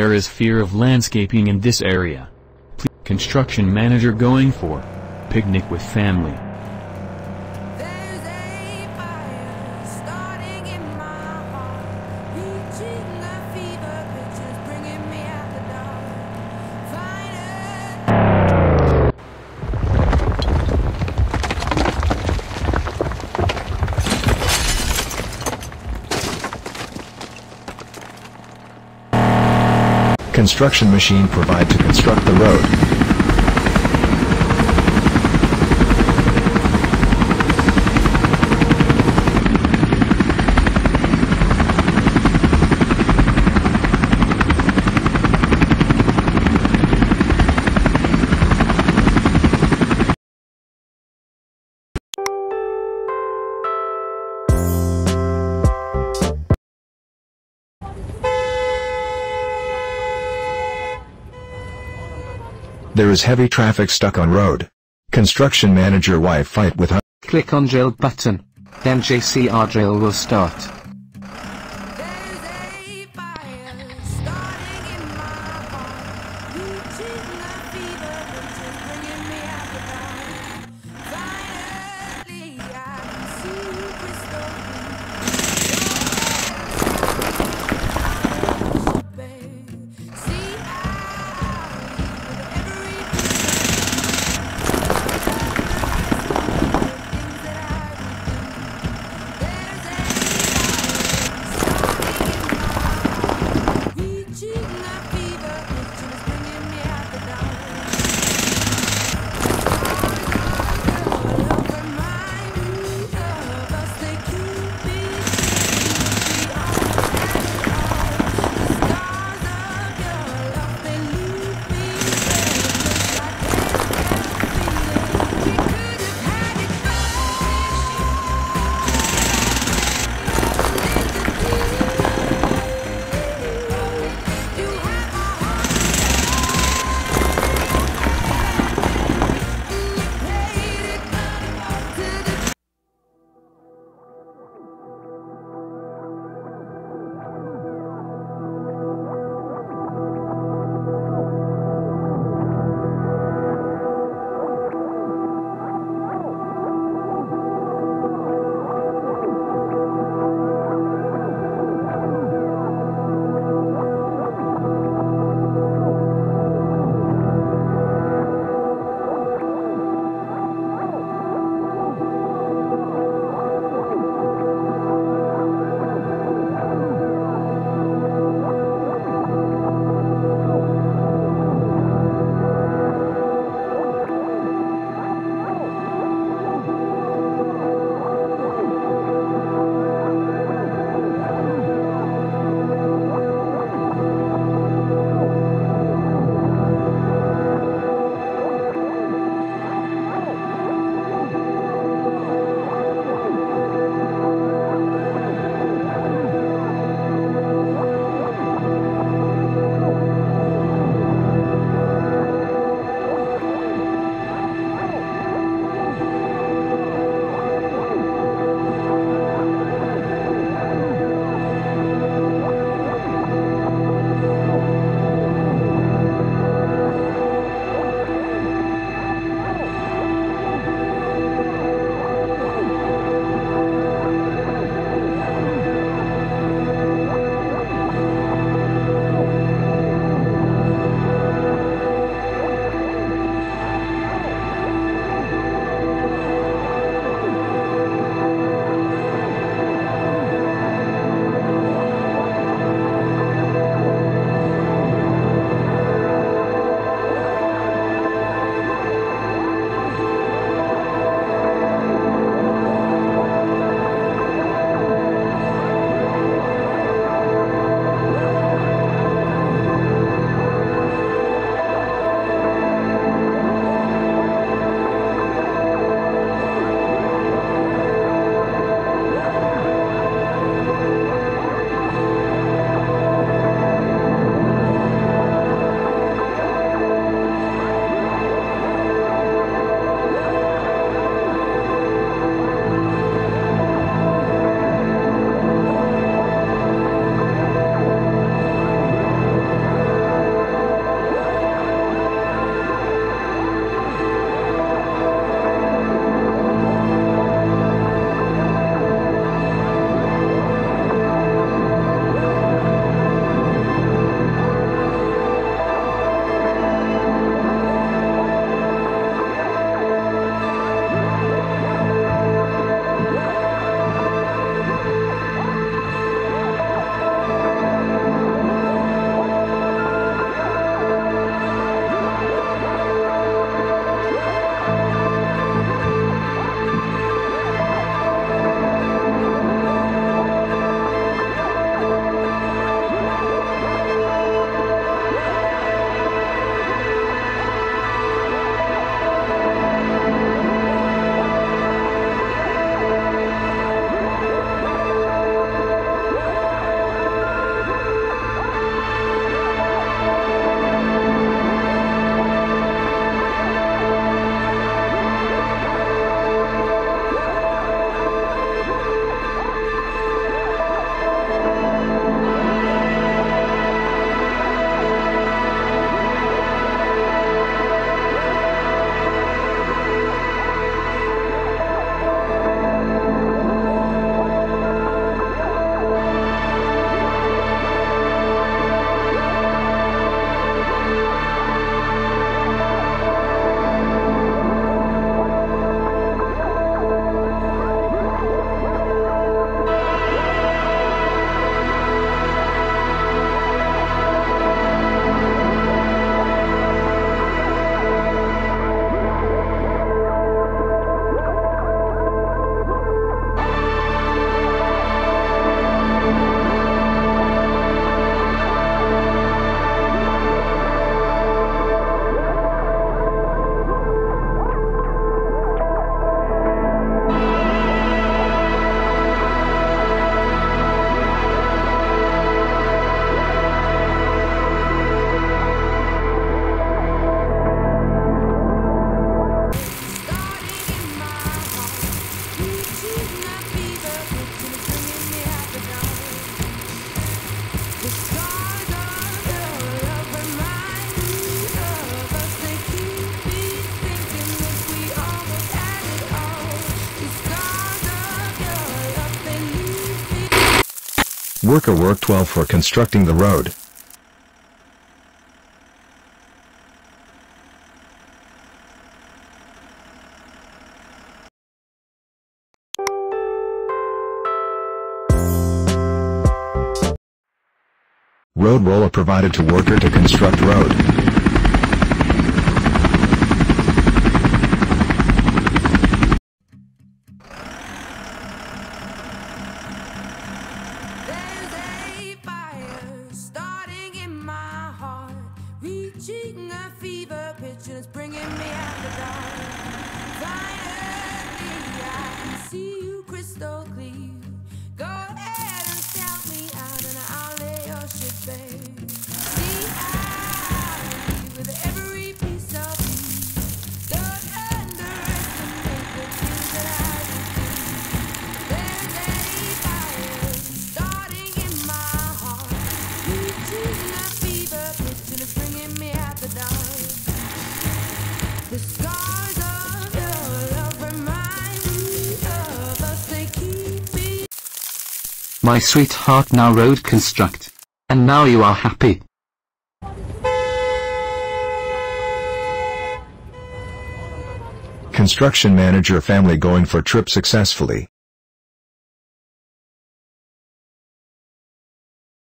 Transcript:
there is fear of landscaping in this area. Construction manager going for picnic with family. Construction machine provide to construct the road. There is heavy traffic stuck on road. Construction manager wife fight with hu- Click on drill button. Then JCB drill will start. Worker worked well for constructing the road. Road roller provided to worker to construct road. my sweetheart now road construct. And now you are happy. Construction manager family going for trip successfully.